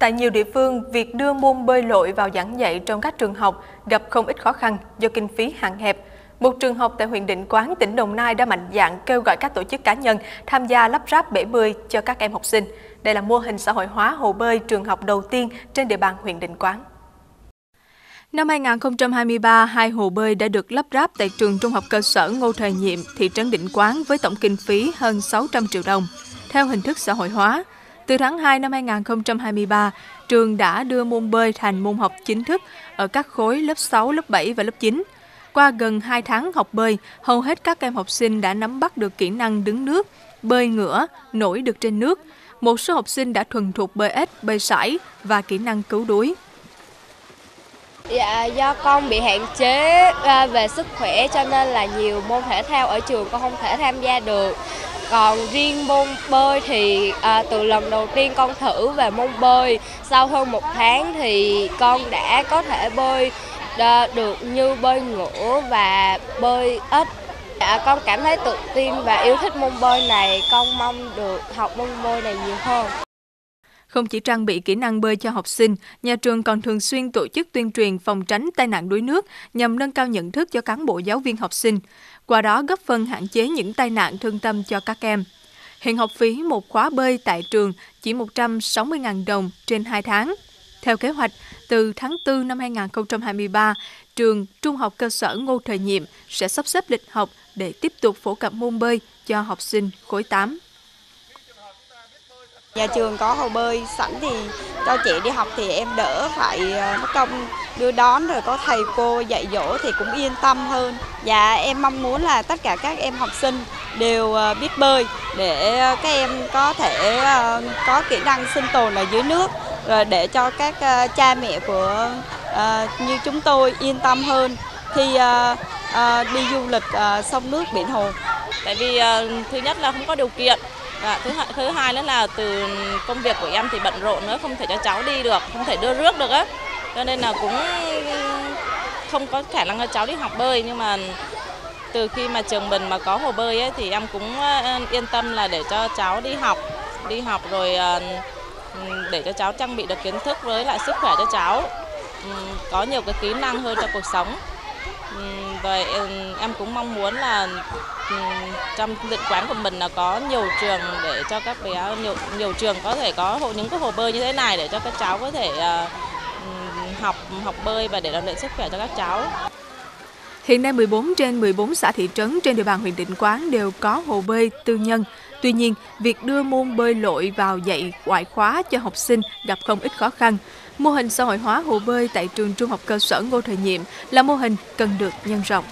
Tại nhiều địa phương, việc đưa môn bơi lội vào giảng dạy trong các trường học gặp không ít khó khăn do kinh phí hạn hẹp. Một trường học tại huyện Định Quán, tỉnh Đồng Nai đã mạnh dạn kêu gọi các tổ chức cá nhân tham gia lắp ráp bể bơi cho các em học sinh. Đây là mô hình xã hội hóa hồ bơi trường học đầu tiên trên địa bàn huyện Định Quán. Năm 2023, hai hồ bơi đã được lắp ráp tại trường trung học cơ sở Ngô Thời Nhiệm, thị trấn Định Quán với tổng kinh phí hơn 600 triệu đồng, theo hình thức xã hội hóa. Từ tháng 2 năm 2023, trường đã đưa môn bơi thành môn học chính thức ở các khối lớp 6, lớp 7 và lớp 9. Qua gần 2 tháng học bơi, hầu hết các em học sinh đã nắm bắt được kỹ năng đứng nước, bơi ngửa, nổi được trên nước. Một số học sinh đã thuần thục bơi ếch, bơi sải và kỹ năng cứu đuối. Dạ, do con bị hạn chế à, về sức khỏe cho nên là nhiều môn thể thao ở trường con không thể tham gia được. Còn riêng môn bơi thì à, từ lần đầu tiên con thử về môn bơi, sau hơn một tháng thì con đã có thể bơi à, được như bơi ngửa và bơi ếch. Dạ, con cảm thấy tự tin và yêu thích môn bơi này, con mong được học môn bơi này nhiều hơn. Không chỉ trang bị kỹ năng bơi cho học sinh, nhà trường còn thường xuyên tổ chức tuyên truyền phòng tránh tai nạn đuối nước nhằm nâng cao nhận thức cho cán bộ giáo viên học sinh, qua đó góp phần hạn chế những tai nạn thương tâm cho các em. Hiện học phí một khóa bơi tại trường chỉ 160.000 đồng trên 2 tháng. Theo kế hoạch, từ tháng 4 năm 2023, trường Trung học cơ sở Ngô Thời Nhiệm sẽ sắp xếp lịch học để tiếp tục phổ cập môn bơi cho học sinh khối 8. Nhà trường có hồ bơi sẵn thì cho trẻ đi học thì em đỡ phải ờ, mất công đưa đón, rồi có thầy cô dạy dỗ thì cũng yên tâm hơn. Và em mong muốn là tất cả các em học sinh đều ờ, biết bơi để các em có thể ờ, có kỹ năng sinh tồn ở dưới nước, rồi để cho các cha mẹ của như chúng tôi yên tâm hơn khi đi du lịch sông nước biển hồ. Tại vì thứ nhất là không có điều kiện và thứ hai, thứ hai nữa là từ công việc của em thì bận rộn nữa không thể cho cháu đi được không thể đưa rước được á. Cho nên là cũng không có khả năng cho cháu đi học bơi nhưng mà từ khi mà trường mình mà có hồ bơi ấy, thì em cũng yên tâm là để cho cháu đi học đi học rồi ờ, để cho cháu trang bị được kiến thức với lại sức khỏe cho cháu. Ừ, có nhiều cái kỹ năng hơn cho cuộc sống. Ừ, và ừ, em cũng mong muốn là ừ, trong định quán của mình là có nhiều trường để cho các bé nhiều nhiều trường có thể có những cái hồ bơi như thế này để cho các cháu có thể ờ, học học bơi và để rèn luyện sức khỏe cho các cháu. Hiện nay 14 trên 14 xã thị trấn trên địa bàn huyện Định Quán đều có hồ bơi tư nhân. Tuy nhiên, việc đưa môn bơi lội vào dạy ngoại khóa cho học sinh gặp không ít khó khăn. Mô hình xã hội hóa hồ bơi tại trường trung học cơ sở Ngô Thời Nhiệm là mô hình cần được nhân rộng.